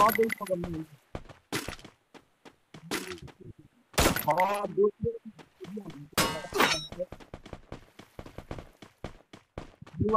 हाँ दो सौ करना हाँ दो सौ Blue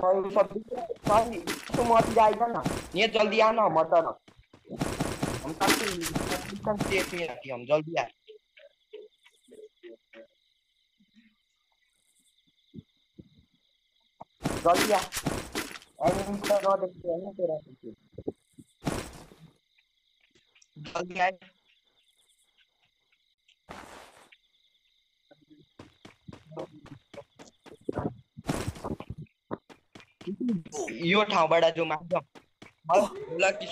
भाई सब भाई तुम मत जाएगा ना ये जल्दी आना, मत आना। हम काफ़ी सेफ़ में रहती हम जल्दी आ जल्दी आ। एनिमी तो ना देखते हैं तेरा। जल्दी आ यो ठाउँबाट जो माग्छ होला कि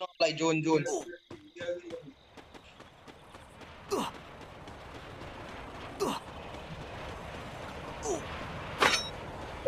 चले जोन जोन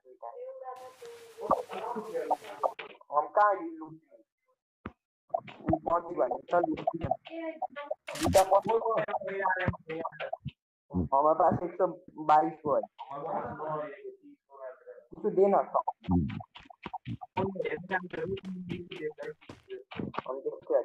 दुइटा हम कहाँ लु मन्दी भने चल दुइटा पठाउनु हमारे पास एक सौ बाईस को है कुछ देना हम देखते हैं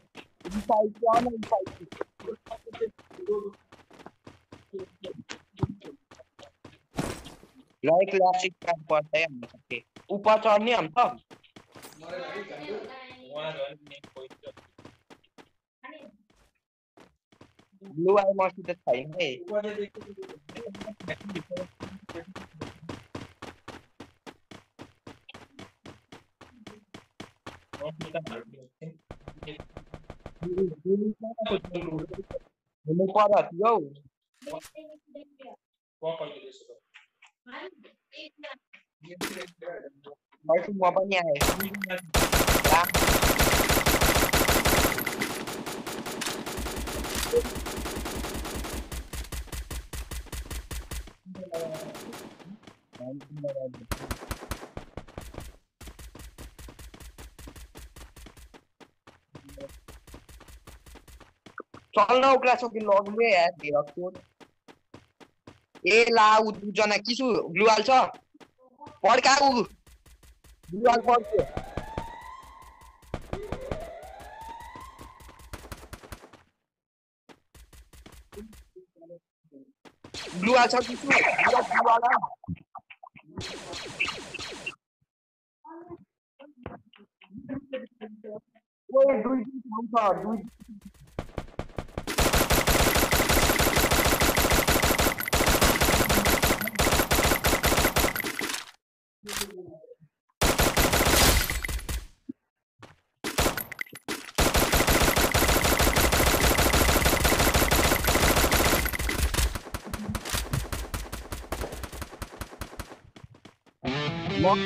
ना inside लाइक क्लासिक का पड़ता है हम सबके ऊपर चढ़ने हम तो उहाँ झन् कोही Não para, não. Nói chung qua bao nhà này. Dạ. Thank you. Sono class che log me è di Rockwood. E la udujana chi su blue al cho. Por ka u. Blue al por. Blue al cho chi su. Blue al blue ala. Wait, do it. 我